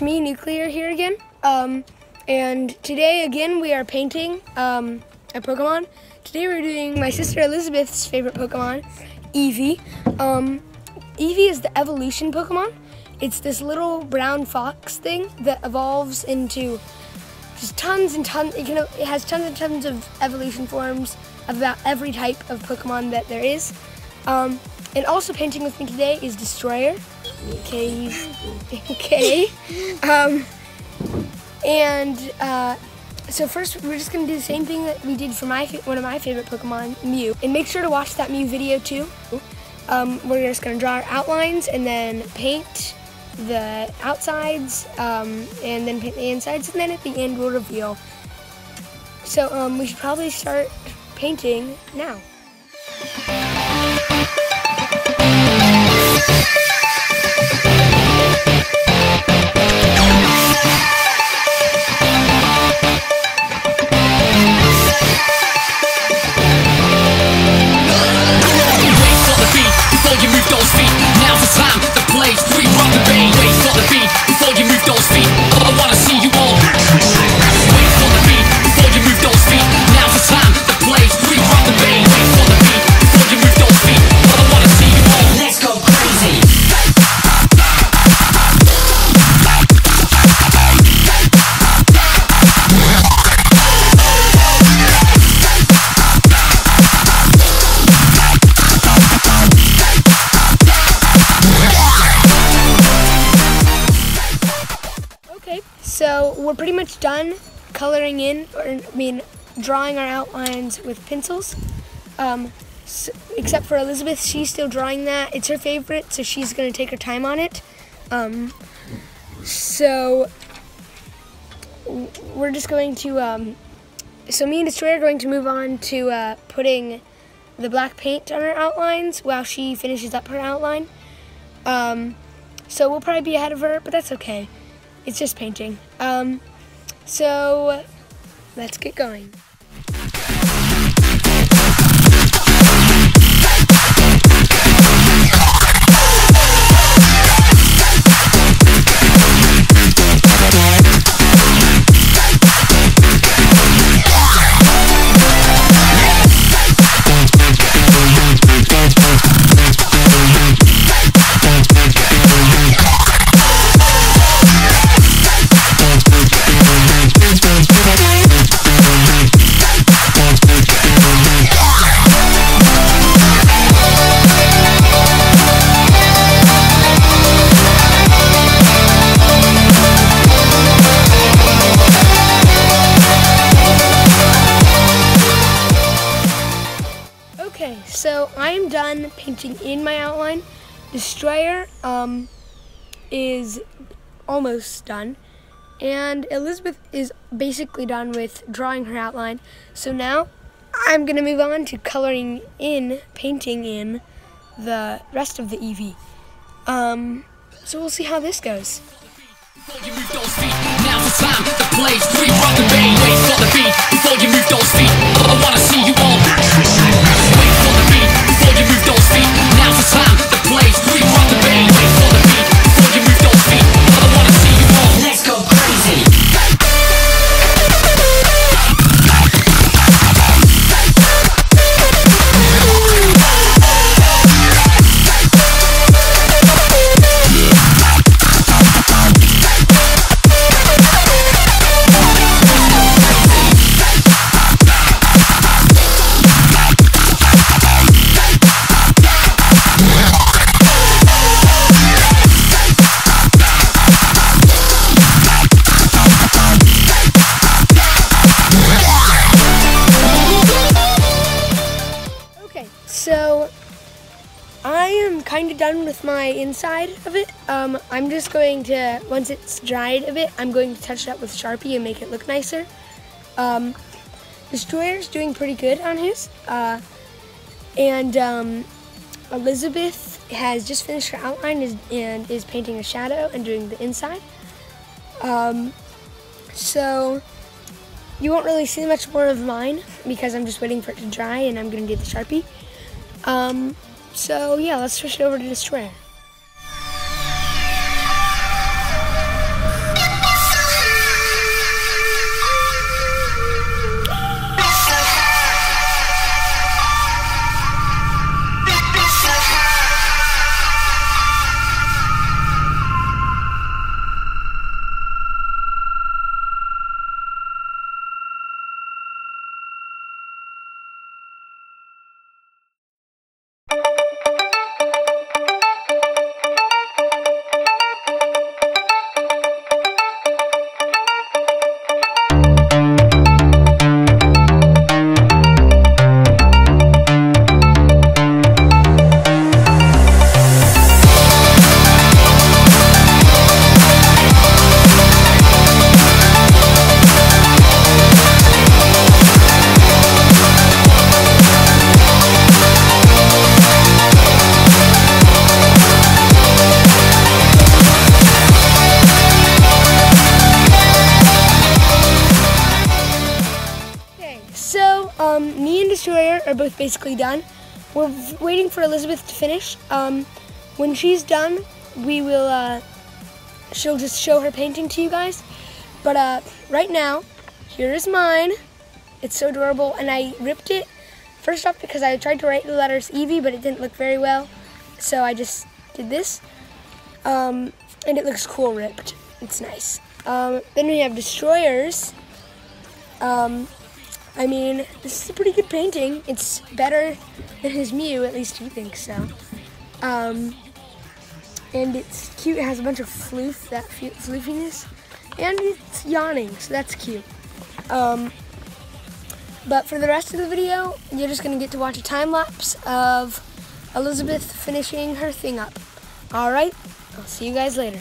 Nuclear here again. Um, and today again we are painting um, a Pokemon. Today we're doing my sister Elizabeth's favorite Pokemon, Eevee. Um, Eevee is the evolution Pokemon. It's this little brown fox thing that evolves into just tons and tons. It, can, it has tons and tons of evolution forms of about every type of Pokemon that there is. Um, and also painting with me today is Destroyer. Okay, okay. Um, and uh, so first, we're just gonna do the same thing that we did for my one of my favorite Pokemon, Mew. And make sure to watch that Mew video too. Um, we're just gonna draw our outlines and then paint the outsides um, and then paint the insides and then at the end we'll reveal. So um, we should probably start painting now. We're pretty much done coloring in, or I mean, drawing our outlines with pencils. Um, so, except for Elizabeth, she's still drawing that. It's her favorite, so she's gonna take her time on it. Um, so we're just going to, um, so me and Destroyer are going to move on to uh, putting the black paint on our outlines while she finishes up her outline. Um, so we'll probably be ahead of her, but that's okay. It's just painting. Um, so let's get going. Done painting in my outline. Destroyer um, is almost done. And Elizabeth is basically done with drawing her outline. So now I'm going to move on to coloring in, painting in the rest of the Eevee. Um, so we'll see how this goes. Before you move those feet, now's the time, the place, wait for the beat, before you move those kind of done with my inside of it. Um, I'm just going to, once it's dried a bit, I'm going to touch it up with Sharpie and make it look nicer. Um, Destroyer's doing pretty good on his. Uh, and um, Elizabeth has just finished her outline and is painting a shadow and doing the inside. Um, so you won't really see much more of mine because I'm just waiting for it to dry and I'm going to do the Sharpie. Um, so yeah, let's switch it over to Destroyer. Are both basically done. We're waiting for Elizabeth to finish. Um, when she's done, we will. Uh, she'll just show her painting to you guys. But uh, right now, here is mine. It's so adorable, and I ripped it first off because I tried to write the letters Eevee, but it didn't look very well. So I just did this, um, and it looks cool ripped. It's nice. Um, then we have Destroyer's. Um, I mean, this is a pretty good painting. It's better than his Mew, at least he thinks so. Um, and it's cute. It has a bunch of floof, that floofiness, and it's yawning, so that's cute. Um, but for the rest of the video, you're just gonna get to watch a time lapse of Elizabeth finishing her thing up. All right, I'll see you guys later.